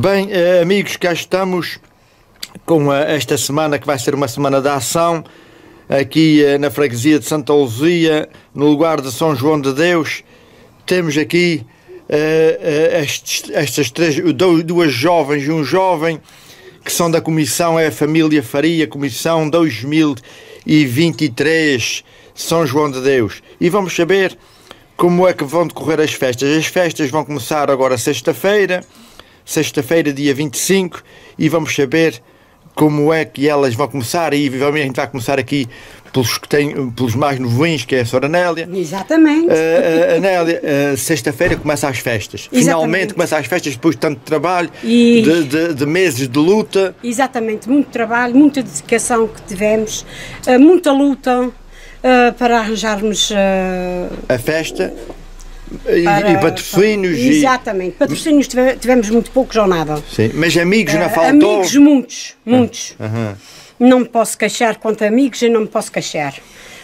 Bem, eh, amigos, cá estamos com eh, esta semana que vai ser uma semana de ação aqui eh, na freguesia de Santa Luzia, no lugar de São João de Deus. Temos aqui estes, estas três, duas jovens e um jovem que são da comissão, é a família Faria, comissão 2023 São João de Deus. E vamos saber como é que vão decorrer as festas. As festas vão começar agora sexta-feira sexta-feira, dia 25, e vamos saber como é que elas vão começar. E a gente vai começar aqui pelos, que têm, pelos mais novinhos, que é a Sra. Nélia. Exatamente. Uh, a Nélia, uh, sexta-feira começa as festas. Exatamente. Finalmente começa as festas depois de tanto trabalho, e... de, de, de, meses de luta. Exatamente, muito trabalho, muita dedicação que tivemos, uh, muita luta para arranjarmos a festa para, e, patrocínios. Exatamente, e... patrocínios tivemos muito poucos ou nada. Sim, mas amigos não uh, faltou? Amigos, muitos, muitos. Uh Não me posso queixar quanto a amigos, eu não me posso queixar.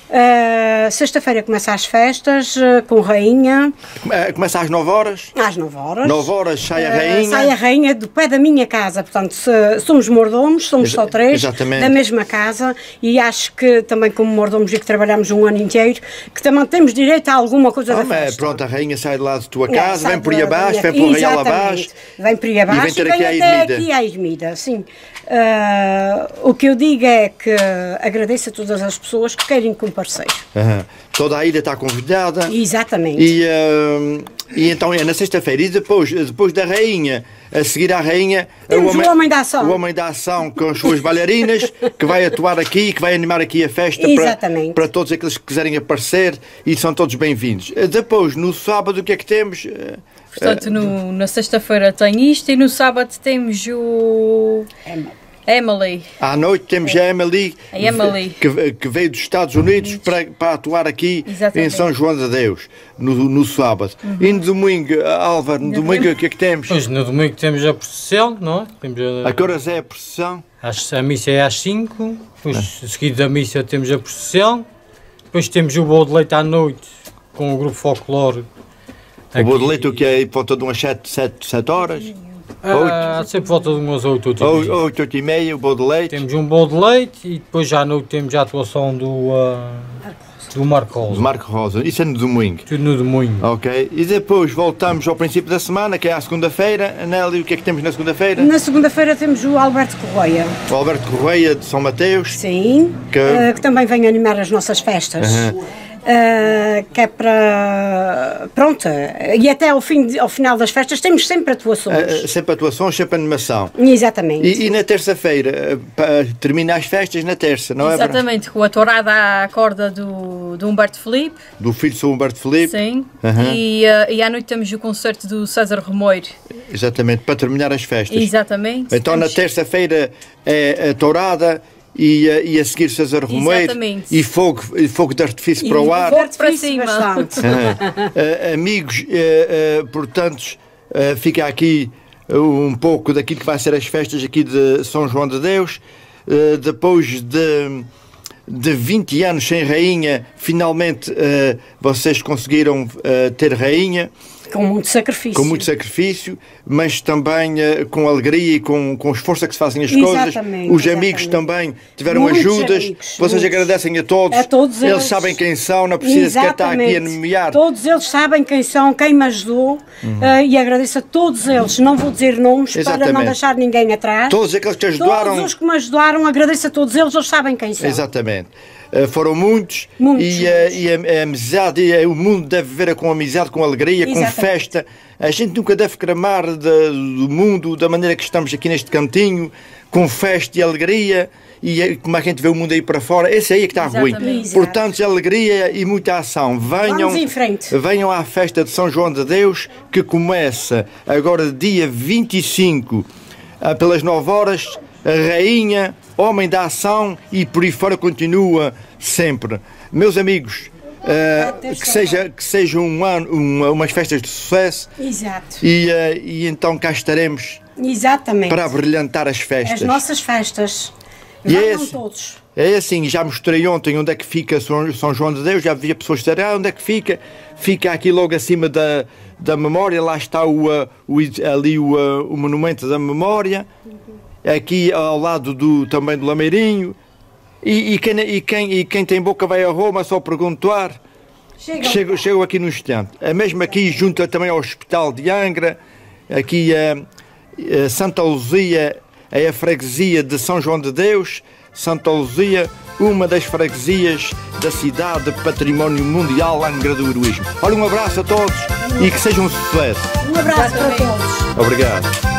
Uh, Sexta-feira começa as festas uh, com rainha. Uh, começa às 9 horas? Às 9 horas. 9 horas sai a rainha. sai a rainha do pé da minha casa. Portanto, se, somos mordomos, somos Ex só três, exatamente. da mesma casa. E acho que também, como mordomos e que trabalhamos um ano inteiro, que também temos direito a alguma coisa ah, da festa. Pronto, a rainha sai de lá da tua casa, é, vem por aí abaixo, vem por aí abaixo. Vem por aí abaixo e vem, ter e vem aqui até aqui à Esmida. Sim. o que eu digo é que agradeço a todas as pessoas que querem comparecer. Uhum. Toda a ilha está convidada. Exatamente. E, uh, e então é na sexta-feira. E depois, depois da rainha, a seguir à rainha, o homem, o homem, da ação. O homem da ação com as suas bailarinas, que vai atuar aqui, que vai animar aqui a festa para, para todos aqueles que quiserem aparecer e são todos bem-vindos. Depois, no sábado, o que é que temos? Portanto, no, na sexta-feira tem isto e no sábado temos o. É Emily. À noite temos a Emily, a Emily. Que, que, veio dos Estados Unidos para, para atuar aqui Exatamente. em São João de Deus, no, no sábado. Uhum. E no domingo, Álvaro, no domingo o que é que temos? Pois, no domingo temos a procissão, não é? Temos a... a que horas é a procissão? A missa é às 5, depois, ah. seguido da missa, temos a procissão, depois temos o bolo de leite à noite com o grupo folclore. O bolo de leite, o que é? Por volta de umas 7, 7, 7 horas? Ah, sempre volta de umas 8, 8 e meia. 8, 8 e meia, o bolo de leite. Temos um bolo de leite e depois já à noite temos a atuação do, uh, do Marco Rosa. Do Marco Rosa, isso é no domingo. Tudo no domingo. Ok, e depois voltamos ao princípio da semana, que é a segunda-feira. Nelly, o que é que temos na segunda-feira? Na segunda-feira temos o Alberto Correia. O Alberto Correia de São Mateus. Sim, que, uh, que também vem animar as nossas festas. Uh -huh. Uh, que é para. Pronto, e até ao, fim, ao final das festas temos sempre atuações. Uh, sempre atuações, sempre animação. Exatamente. E, e na terça-feira, termina as festas na terça, não Exatamente, é? Exatamente, com a tourada à corda do, do Humberto Felipe. Do filho do Humberto Felipe. Sim. Uhum. E, uh, e à noite temos o concerto do César Remoiro. Exatamente, para terminar as festas. Exatamente. Então temos... na terça-feira é a tourada e, a, e a seguir César Romeiro e fogo, e fogo de artifício e para o ar. Fogo para cima. uh, amigos, uh, uh, portanto, fica aqui um pouco daquilo que vai ser as festas aqui de São João de Deus. depois de, de 20 anos sem rainha, finalmente vocês conseguiram ter rainha. Com muito sacrifício. Com muito sacrifício, mas também uh, com alegria e com, com esforço que se fazem as exatamente, coisas. Os amigos também tiveram Muitos ajudas. Amigos, Vocês muitos. agradecem a todos. A todos eles. Eles sabem quem são, não precisa sequer estar aqui a nomear. Todos eles sabem quem são, quem me ajudou uhum. uh, e agradeço a todos eles. Não vou dizer nomes exatamente. para não deixar ninguém atrás. Todos aqueles que ajudaram. Todos os que me ajudaram, agradeço a todos eles, eles sabem quem são. Exatamente. Uh, foram muitos, muitos e, uh, e a, a, amizade, e, uh, o mundo deve viver com amizade, com alegria, Exatamente. com festa. A gente nunca deve cramar de, do mundo da maneira que estamos aqui neste cantinho, com festa e alegria, e como a gente vê o mundo aí para fora, esse aí é que está Exatamente. ruim. Exato. Portanto, alegria e muita ação. Venham, venham à festa de São João de Deus, que começa agora dia 25, pelas 9 horas, a rainha homem da ação e por aí fora continua sempre. Meus amigos, uh, que, seja, que seja um ano, uma, umas festas de sucesso. Exato. E, uh, e então cá estaremos Exatamente. para brilhantar as festas. As nossas festas. E é esse, todos. É assim, já mostrei ontem onde é que fica São João de Deus, já havia pessoas dizer, ah, onde é que fica? Fica aqui logo acima da, da memória, lá está o, o ali o, o monumento da memória, aqui ao lado do, também do Lameirinho, e, e, quem, e, quem, e quem tem boca vai a Roma só perguntar. Chego, chego aqui no instante. É mesmo aqui junto também ao Hospital de Angra, aqui a, a Santa Luzia é a freguesia de São João de Deus, Santa Luzia, uma das freguesias da cidade Património Mundial Angra do Heroísmo. Olha, um abraço a todos e que seja um sucesso. Um abraço para todos. Obrigado.